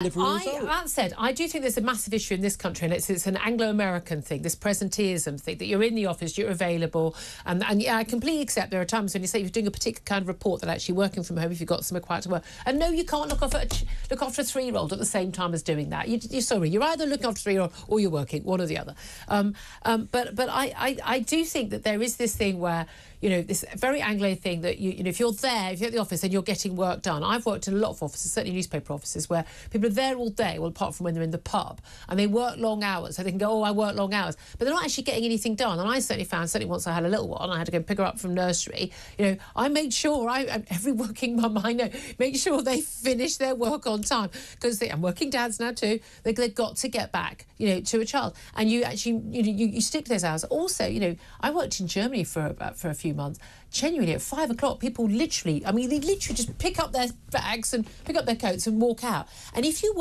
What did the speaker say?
I, that said, I do think there's a massive issue in this country, and it's, it's an Anglo-American thing, this presenteeism thing, that you're in the office, you're available, and, and yeah, I completely accept there are times when you say you're doing a particular kind of report that actually working from home if you've got somewhere quiet to work, and no, you can't look, after a, look after a three-year-old at the same time as doing that. You, you're sorry, you're either looking after a three-year-old or you're working, one or the other. Um, um, but but I, I, I do think that there is this thing where you know this very Anglo thing that you, you know if you're there, if you're at the office and you're getting work done. I've worked in a lot of offices, certainly newspaper offices, where people are there all day. Well, apart from when they're in the pub and they work long hours, so they can go, oh, I work long hours, but they're not actually getting anything done. And I certainly found, certainly once I had a little one, I had to go pick her up from nursery. You know, I made sure I every working mum I know make sure they finish their work on time because I'm working dads now too. They, they've got to get back, you know, to a child, and you actually you know you, you stick to those hours. Also, you know, I worked in Germany for about for a few months. Genuinely, at five o'clock, people literally, I mean, they literally just pick up their bags and pick up their coats and walk out. And if